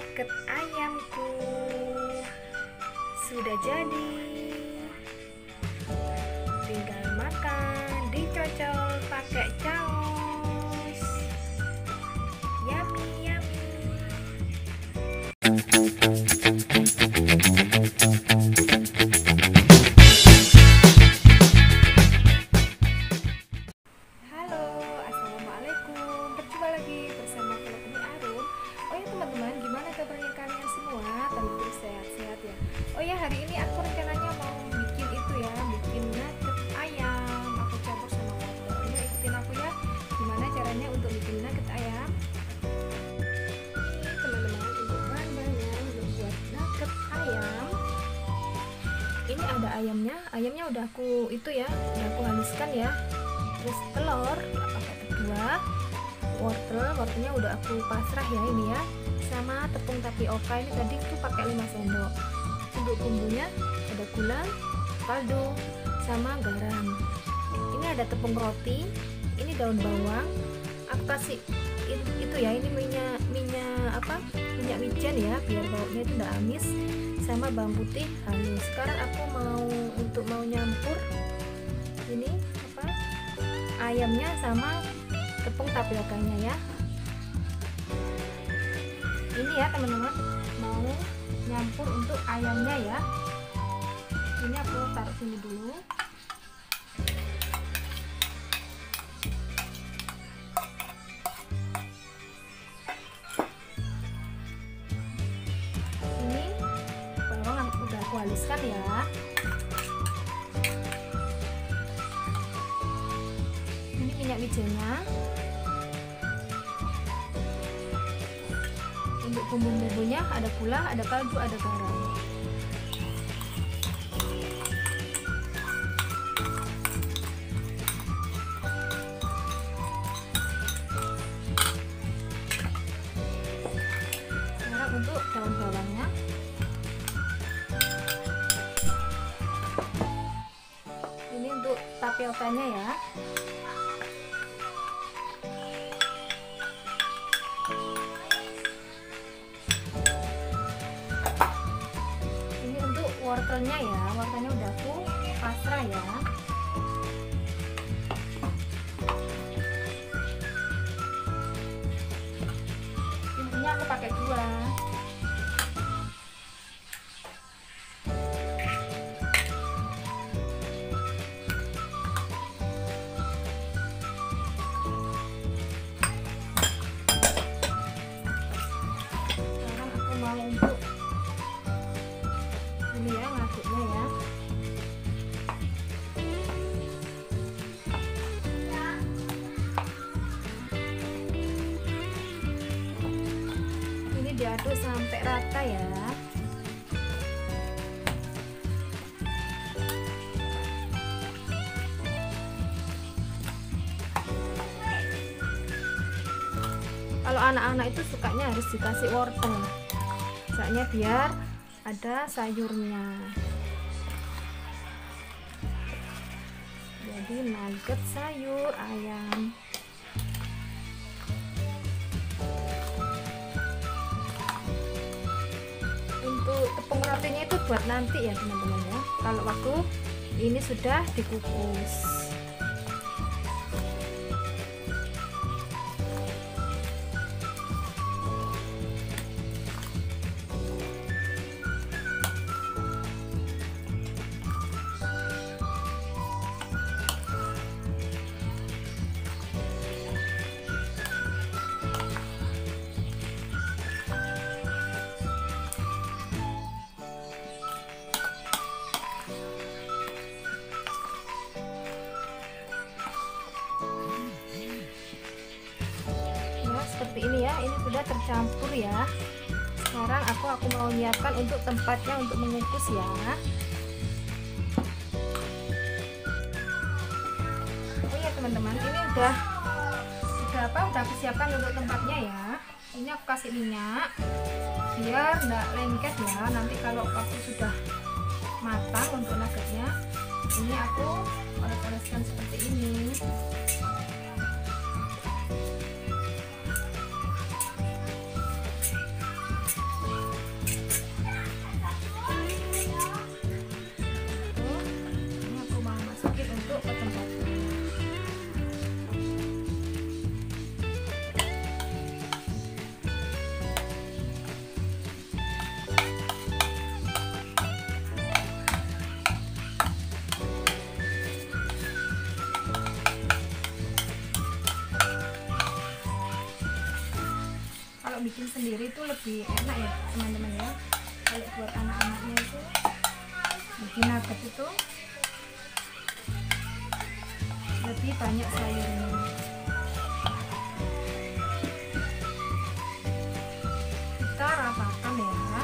nugget ayamku sudah jadi aku itu ya, udah aku haluskan ya. Terus telur pakai kedua wortel wortelnya udah aku pasrah ya ini ya. Sama tepung tapioka ini tadi tuh pakai 5 sendok. Untuk bumbunya ada gula kaldu sama garam. Ini ada tepung roti ini daun bawang. Aku kasih itu, itu ya ini minyak minyak apa minyak wijen ya biar baunya itu tidak amis. Sama bawang putih halus. Sekarang aku mau ayamnya sama tepung tapiokanya ya. Ini ya teman-teman mau nyampur untuk ayamnya ya. Ini aku taruh sini dulu. Ini bawang udah aku haluskan ya minyak wijennya untuk bumbu-bumbunya ada gula, ada kaldu, ada garam. Sekarang untuk daun bawangnya. Ini untuk tapiokanya ya wortelnya ya wortelnya udah aku pasrah ya. Intinya aku pakai dua diaduk sampai rata ya. Kalau anak-anak itu sukanya harus dikasih wortel. Soalnya biar ada sayurnya. Jadi nugget sayur ayam tepung rotinya itu buat nanti ya teman-teman ya. Kalau waktu ini sudah dikukus tercampur ya. Sekarang aku aku mau nyiapkan untuk tempatnya untuk mengukus ya. Oh ya teman-teman ini udah udah apa? Udah aku siapkan untuk tempatnya ya. Ini aku kasih minyak biar enggak lengket ya. Nanti kalau aku sudah matang untuk nuggetnya ini aku oles-oleskan seperti ini kalau bikin sendiri itu lebih enak ya teman-teman ya. Kalau buat anak-anaknya itu bikin nugget itu lebih banyak sayurnya. Kita ratakan ya.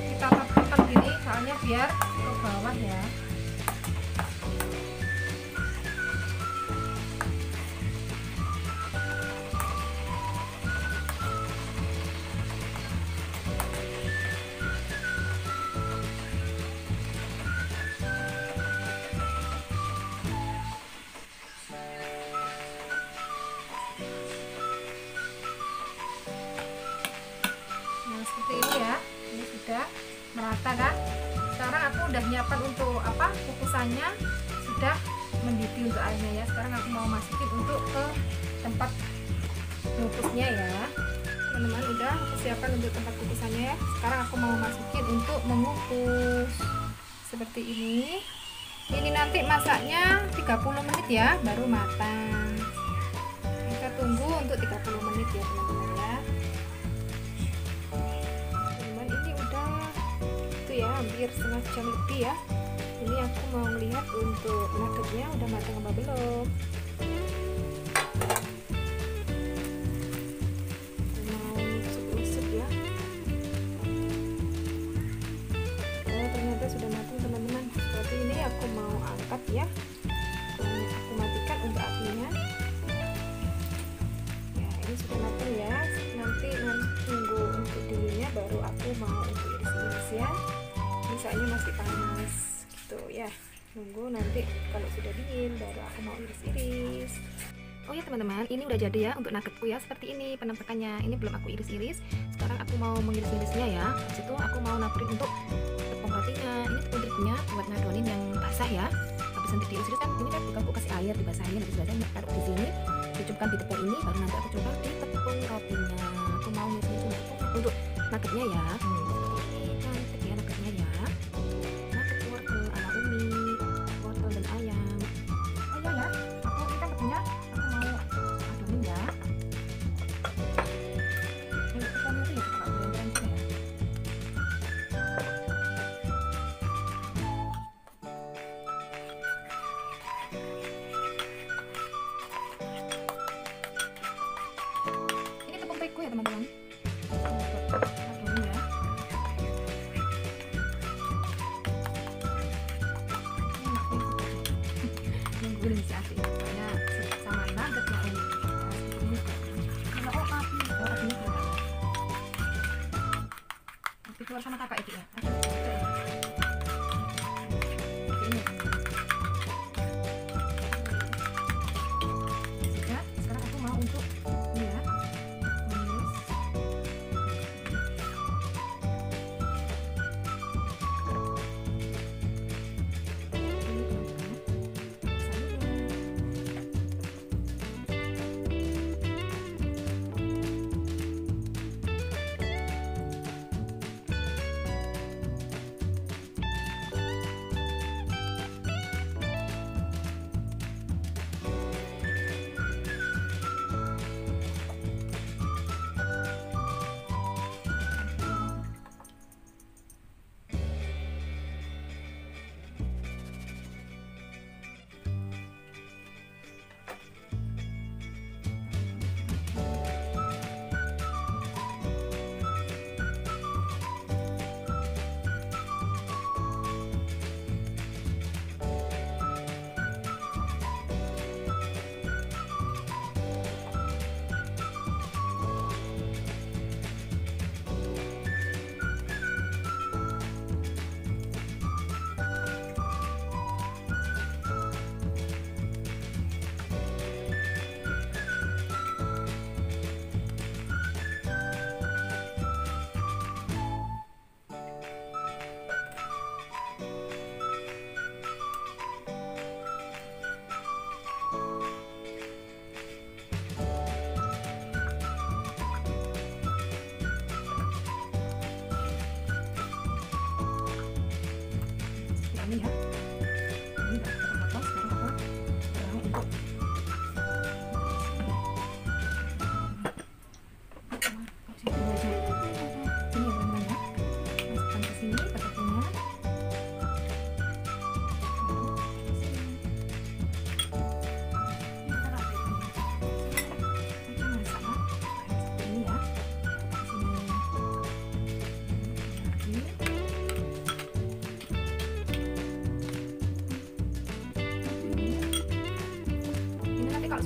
Kita tepat gini soalnya biar ke bawah ya seperti ini ya. Ini sudah merata kan? Sekarang aku udah nyiapkan untuk apa? Kukusannya sudah mendidih untuk airnya ya. Sekarang aku mau masukin untuk ke tempat kukusnya ya. Teman-teman udah siapkan untuk tempat kukusannya ya. Sekarang aku mau masukin untuk mengukus. Seperti ini. Ini nanti masaknya 30 menit ya, baru matang. Kita tunggu untuk 30 menit ya, teman-teman ya hampir setengah jam lebih ya. Ini aku mau lihat untuk nuggetnya udah matang apa belum soalnya masih panas gitu ya nunggu nanti kalau sudah dingin baru aku mau iris-iris Oh ya teman-teman, ini udah jadi ya untuk nuggetku ya seperti ini penampakannya. Ini belum aku iris-iris. Sekarang aku mau mengiris-irisnya ya. Habis itu aku mau naburin untuk tepung rotinya. Ini tepung terigunya buat ngadonin yang basah ya. Habis nanti diiris-iris kan ini kan aku kasih air dibasahin habis dibasahin taruh di sini. Dicupkan di tepung ini baru nanti aku coba di tepung rotinya. Aku mau ngiris-iris untuk nuggetnya ya. Ini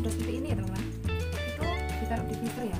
sudah seperti ini ya teman-teman. Itu ditaruh di freezer ya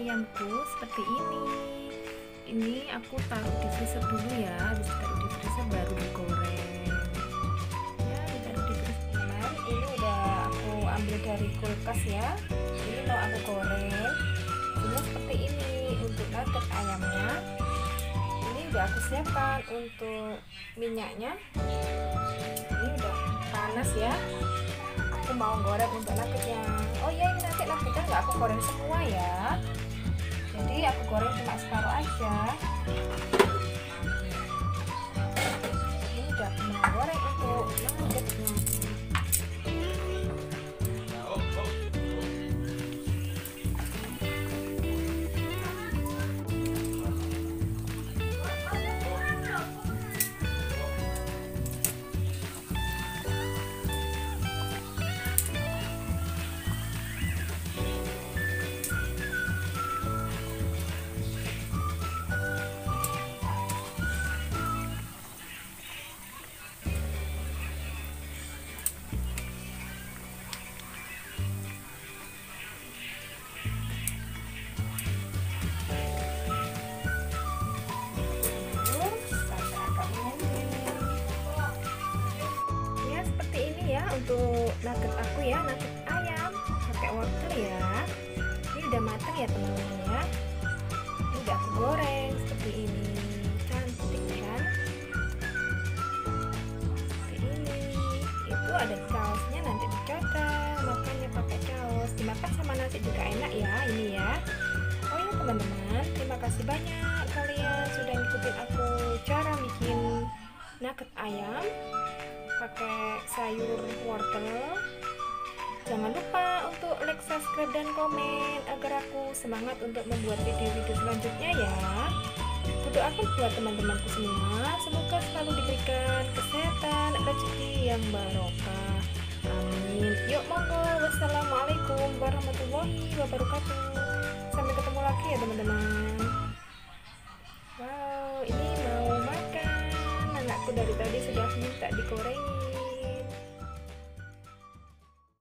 ayamku seperti ini. Ini aku taruh di freezer dulu ya, habis taruh di freezer baru digoreng. Ya, ditaruh di freezer. Ini udah aku ambil dari kulkas ya. Ini mau aku goreng. Ini seperti ini untuk nugget ayamnya. Ini udah aku siapkan untuk minyaknya. Ini udah panas ya aku mau goreng untuk nuggetnya oh iya ini nanti nuggetnya nggak aku goreng semua ya jadi aku goreng cuma separuh aja udah goreng seperti ini. Cantik kan? Seperti ini. Itu ada sausnya nanti dicocol makannya pakai saus dimakan sama nasi juga enak ya ini ya. Oh ya teman-teman. Terima kasih banyak kalian sudah ngikutin aku. Cara bikin nugget ayam pakai sayur wortel. Jangan lupa like, subscribe, dan komen agar aku semangat untuk membuat video-video selanjutnya ya. Untuk aku buat teman-temanku semua, semoga selalu diberikan kesehatan, rezeki yang barokah. Amin. Yuk monggo, wassalamualaikum warahmatullahi wabarakatuh. Sampai ketemu lagi ya teman-teman. Wow, ini mau makan. Anakku dari tadi sudah minta digoreng